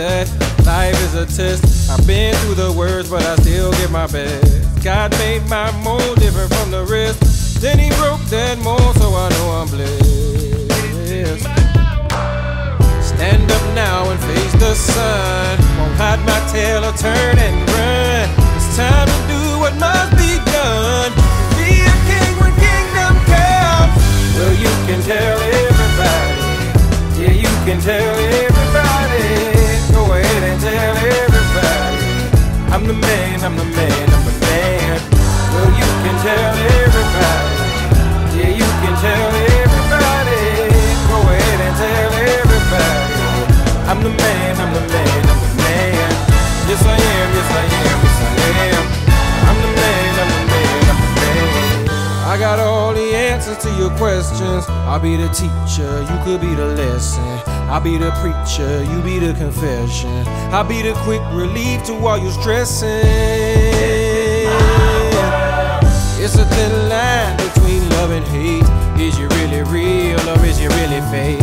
That life is a test. I've been through the worst, but I still give my best. God made my mold different from the rest. Then he broke that mold, so I know I'm blessed. Stand up now and face the sun. Won't hide my tail or turn and run. The man, I'm the man, I'm the man. Well, you can tell everybody. Yeah, you can tell everybody. Go ahead and tell everybody. I'm the man, I'm the man, I'm the man. Yes, I am, yes, I am, yes, I am. I'm the man, I'm the man, I'm the man. I got all the answers to your questions. I'll be the teacher, you could be the lesson. I'll be the preacher, you be the confession. I'll be the quick relief to all your stressing. It's a thin line between love and hate. Is you really real or is you really fake?